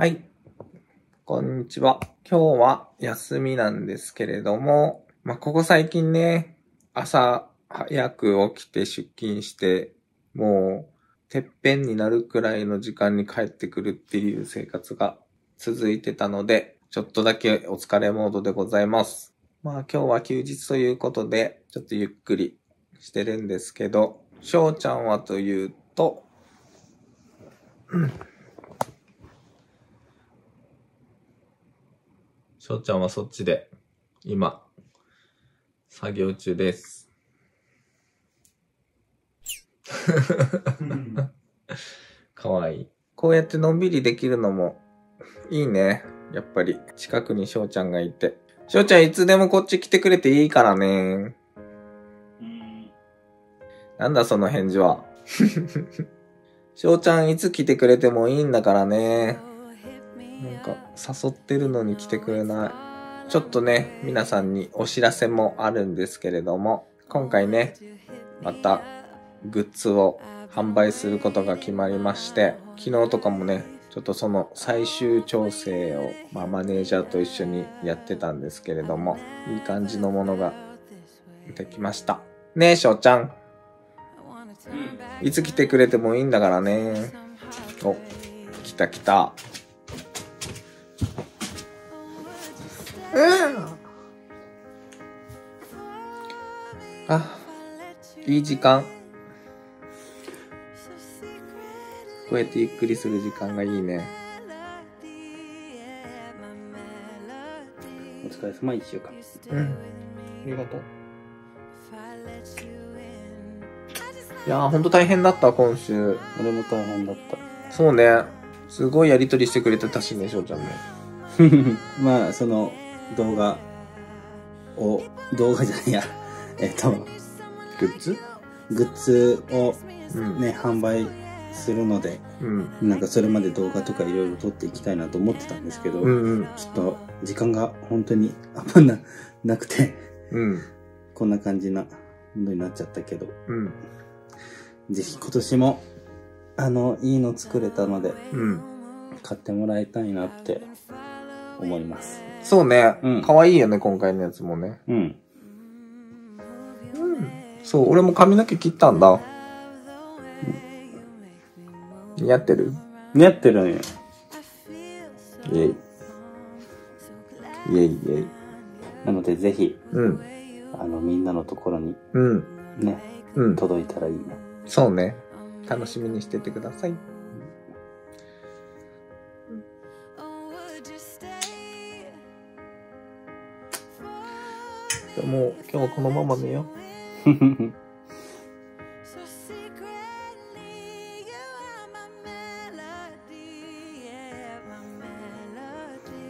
はい。こんにちは。今日は休みなんですけれども、まあ、ここ最近ね、朝早く起きて出勤して、もう、てっぺんになるくらいの時間に帰ってくるっていう生活が続いてたので、ちょっとだけお疲れモードでございます。まあ今日は休日ということで、ちょっとゆっくりしてるんですけど、翔ちゃんはというと、翔ちゃんはそっちで、今、作業中です。かわいい。こうやってのんびりできるのも、いいね。やっぱり、近くに翔ちゃんがいて。翔ちゃんいつでもこっち来てくれていいからね。なんだその返事は。翔ちゃんいつ来てくれてもいいんだからね。なんか誘ってるのに来てくれない。ちょっとね、皆さんにお知らせもあるんですけれども、今回ね、またグッズを販売することが決まりまして、昨日とかもね、ちょっとその最終調整を、まあ、マネージャーと一緒にやってたんですけれども、いい感じのものができました。ねえ、翔ちゃん。いつ来てくれてもいいんだからね。お、来た来た。あ、いい時間。こうやってゆっくりする時間がいいね。お疲れ様一週間。うん。ありがとう。いやー、ほんと大変だった、今週。俺も大変だっそうね。すごいやりとりしてくれてたしね、翔ちゃんね。た。まあ、その動画を、動画じゃないや、えっと、グッズ？グッズをうん。ね、販売するので、うん。なんかそれまで動画とかいろいろ撮っていきたいなと思ってたんですけど、うんうん。ちょっと時間が本当にあんまな、なくて、うん。こんな感じなのになっちゃったけど、うん。ぜひ今年も、あの、いいの作れたので、うん。買ってもらいたいなって思います。そうねうん。可愛いよね、今回のやつもね。うん。うん。そう、俺も髪の毛切ったんだ。似合ってる？似合ってるね。イェイ。イェイイェイ。なのでぜひ、うん。あの、みんなのところにうん。ね、うん。届いたらいいな。そうね。楽しみにしててください。じゃもう今日はこのまま寝よう。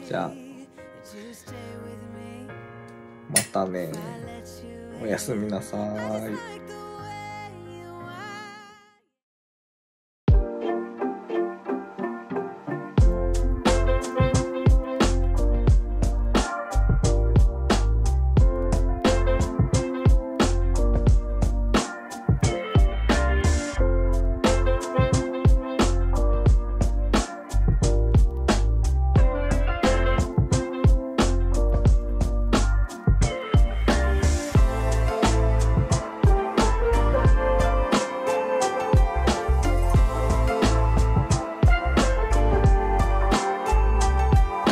じゃあ、またね。おやすみなさい。